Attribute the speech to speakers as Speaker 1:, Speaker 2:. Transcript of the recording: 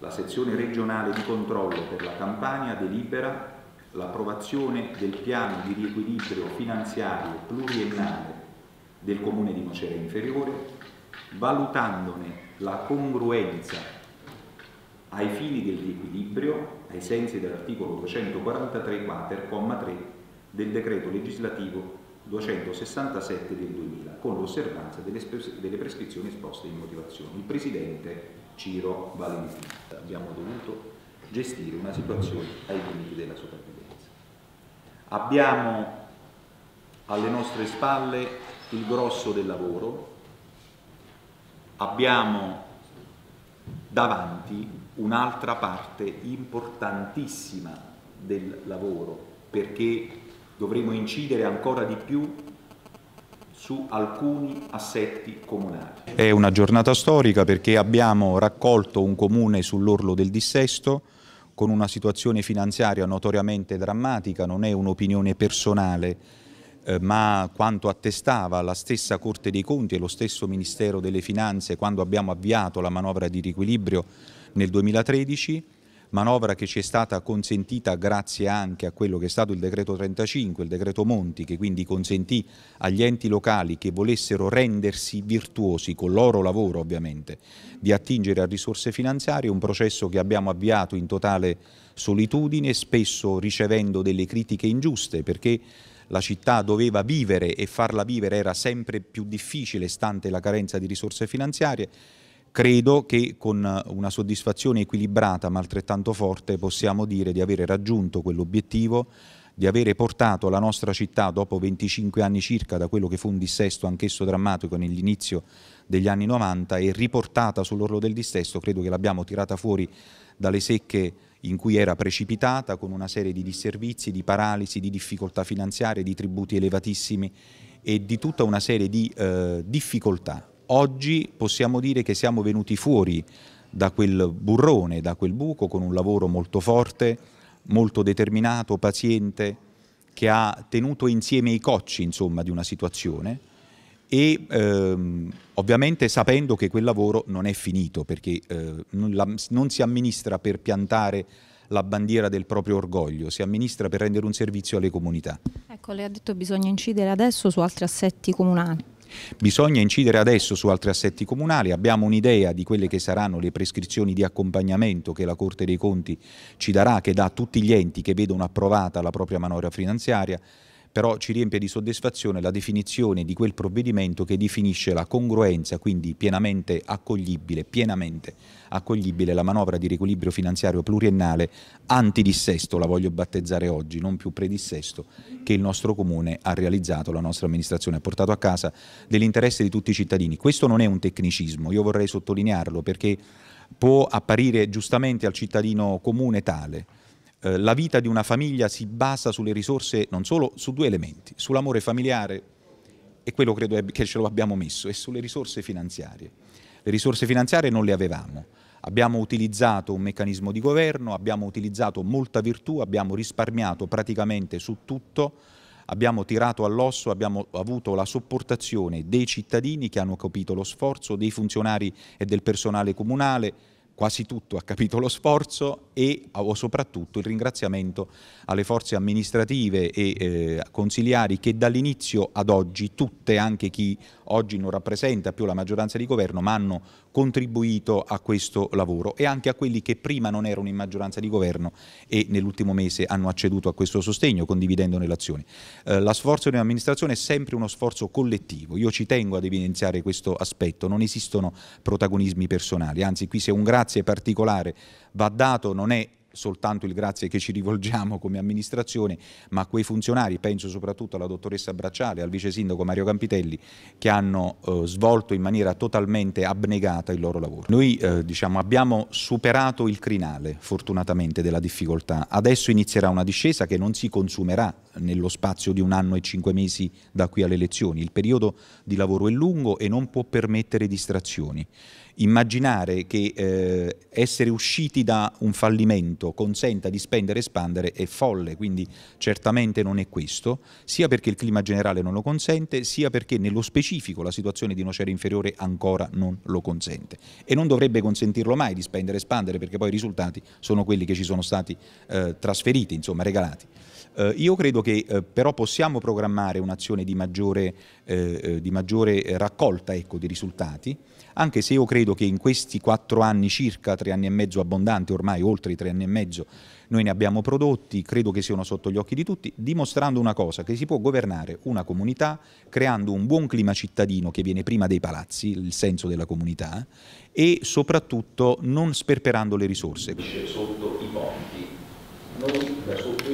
Speaker 1: La sezione regionale di controllo per la Campania delibera l'approvazione del piano di riequilibrio finanziario pluriennale del Comune di Nocera Inferiore, valutandone la congruenza ai fini del riequilibrio, ai sensi dell'articolo 243 quater, comma 3 del decreto legislativo 267 del 2000, con l'osservanza delle, prescrizioni esposte in motivazione. Il Presidente Ciro Valentino. Abbiamo dovuto gestire una situazione ai limiti della sopravvivenza. Abbiamo alle nostre spalle il grosso del lavoro, abbiamo davanti un'altra parte importantissima del lavoro perché dovremo incidere ancora di più su alcuni assetti comunali.
Speaker 2: È una giornata storica perché abbiamo raccolto un comune sull'orlo del dissesto, con una situazione finanziaria notoriamente drammatica, non è un'opinione personale, eh, ma quanto attestava la stessa Corte dei Conti e lo stesso Ministero delle Finanze quando abbiamo avviato la manovra di riequilibrio nel 2013, manovra che ci è stata consentita grazie anche a quello che è stato il decreto 35, il decreto Monti, che quindi consentì agli enti locali che volessero rendersi virtuosi con loro lavoro ovviamente, di attingere a risorse finanziarie, un processo che abbiamo avviato in totale solitudine, spesso ricevendo delle critiche ingiuste perché la città doveva vivere e farla vivere era sempre più difficile stante la carenza di risorse finanziarie. Credo che con una soddisfazione equilibrata ma altrettanto forte possiamo dire di avere raggiunto quell'obiettivo di avere portato la nostra città dopo 25 anni circa da quello che fu un dissesto anch'esso drammatico nell'inizio degli anni 90 e riportata sull'orlo del dissesto, credo che l'abbiamo tirata fuori dalle secche in cui era precipitata con una serie di disservizi, di paralisi, di difficoltà finanziarie, di tributi elevatissimi e di tutta una serie di eh, difficoltà. Oggi possiamo dire che siamo venuti fuori da quel burrone, da quel buco con un lavoro molto forte, molto determinato, paziente, che ha tenuto insieme i cocci insomma, di una situazione e ehm, ovviamente sapendo che quel lavoro non è finito perché eh, non, la, non si amministra per piantare la bandiera del proprio orgoglio, si amministra per rendere un servizio alle comunità.
Speaker 3: Ecco, lei ha detto che bisogna incidere adesso su altri assetti comunali.
Speaker 2: Bisogna incidere adesso su altri assetti comunali, abbiamo un'idea di quelle che saranno le prescrizioni di accompagnamento che la Corte dei Conti ci darà, che dà a tutti gli enti che vedono approvata la propria manovra finanziaria, però ci riempie di soddisfazione la definizione di quel provvedimento che definisce la congruenza, quindi pienamente accoglibile, pienamente accoglibile la manovra di riequilibrio finanziario pluriennale antidissesto, la voglio battezzare oggi, non più predissesto, che il nostro comune ha realizzato, la nostra amministrazione ha portato a casa dell'interesse di tutti i cittadini. Questo non è un tecnicismo, io vorrei sottolinearlo perché può apparire giustamente al cittadino comune tale, eh, la vita di una famiglia si basa sulle risorse, non solo su due elementi, sull'amore familiare e quello credo che ce lo abbiamo messo, e sulle risorse finanziarie. Le risorse finanziarie non le avevamo, abbiamo utilizzato un meccanismo di governo, abbiamo utilizzato molta virtù, abbiamo risparmiato praticamente su tutto, abbiamo tirato all'osso, abbiamo avuto la sopportazione dei cittadini che hanno capito lo sforzo, dei funzionari e del personale comunale, quasi tutto a capitolo sforzo e soprattutto il ringraziamento alle forze amministrative e eh, consiliari che dall'inizio ad oggi, tutte, anche chi oggi non rappresenta più la maggioranza di governo, ma hanno contribuito a questo lavoro e anche a quelli che prima non erano in maggioranza di governo e nell'ultimo mese hanno acceduto a questo sostegno condividendone l'azione. Eh, lo sforzo di un'amministrazione è sempre uno sforzo collettivo, io ci tengo ad evidenziare questo aspetto, non esistono protagonismi personali, anzi qui se un grazie particolare va dato non è soltanto il grazie che ci rivolgiamo come amministrazione, ma a quei funzionari, penso soprattutto alla dottoressa Bracciale, al vice sindaco Mario Campitelli, che hanno eh, svolto in maniera totalmente abnegata il loro lavoro. Noi eh, diciamo, abbiamo superato il crinale, fortunatamente, della difficoltà. Adesso inizierà una discesa che non si consumerà nello spazio di un anno e cinque mesi da qui alle elezioni. Il periodo di lavoro è lungo e non può permettere distrazioni. Immaginare che eh, essere usciti da un fallimento consenta di spendere e espandere è folle, quindi certamente non è questo, sia perché il clima generale non lo consente, sia perché nello specifico la situazione di nocera inferiore ancora non lo consente e non dovrebbe consentirlo mai di spendere e espandere perché poi i risultati sono quelli che ci sono stati eh, trasferiti, insomma regalati. Eh, io credo che eh, però possiamo programmare un'azione di maggiore, eh, eh, di maggiore raccolta ecco, di risultati, anche se io credo che in questi quattro anni circa, tre anni e mezzo abbondanti, ormai oltre i tre anni e mezzo, noi ne abbiamo prodotti, credo che siano sotto gli occhi di tutti, dimostrando una cosa, che si può governare una comunità creando un buon clima cittadino che viene prima dei palazzi, il senso della comunità, e soprattutto non sperperando le risorse.
Speaker 1: Sotto i ponti, noi da sotto